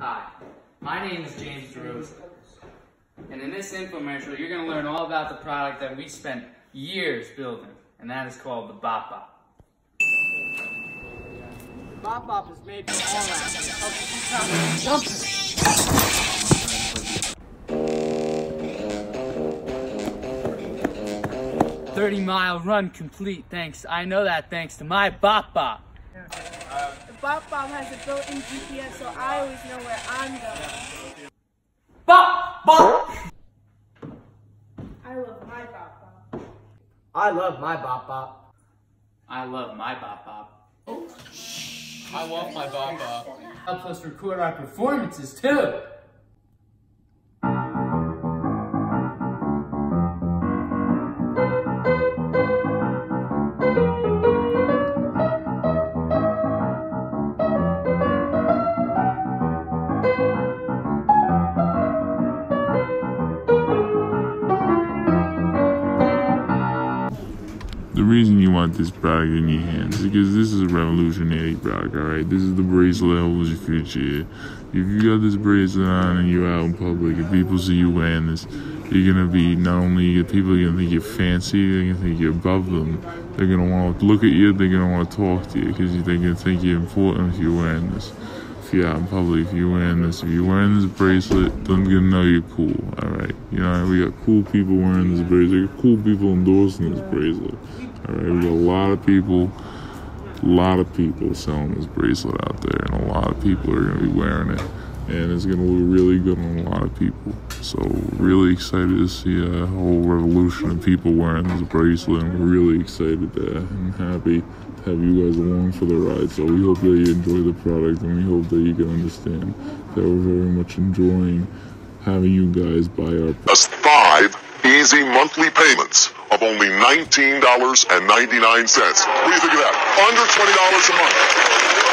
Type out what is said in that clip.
Hi, my name is James DeRosa. And in this infomercial, you're going to learn all about the product that we spent years building, and that is called the Bop Bop. Bop Bop is made for all athletes. Helps you keep track of. Thirty mile run complete. Thanks. I know that thanks to my Bop Bop. The Bop Bop has a built-in GPS, so I always know where I'm going. Bop Bop. I love my Bop Bop. I love my Bop Bop. I love my Bop Bop. I love my Baba. Helps us record our performances too. The reason you want this product in your hands is because this is a revolutionary product, alright? This is the bracelet that holds your future. If you got this bracelet on and you're out in public and people see you wearing this, you're gonna be not only people are gonna think you're fancy, they're gonna think you're above them. They're gonna want to look at you, they're gonna want to talk to you because they're gonna think you're important if you're wearing this. If you're out in public, if you're wearing this, if you're wearing this bracelet, then gonna know you're cool, alright? You know, we got cool people wearing this bracelet, cool people endorsing this bracelet. We got a lot of people, a lot of people selling this bracelet out there, and a lot of people are gonna be wearing it, and it's gonna look really good on a lot of people. So, really excited to see a whole revolution of people wearing this bracelet, we're really excited to, and happy to have you guys along for the ride. So, we hope that you enjoy the product, and we hope that you can understand that we're very much enjoying having you guys buy our five easy monthly payments of only $19.99. What do you think of that? Under $20 a month.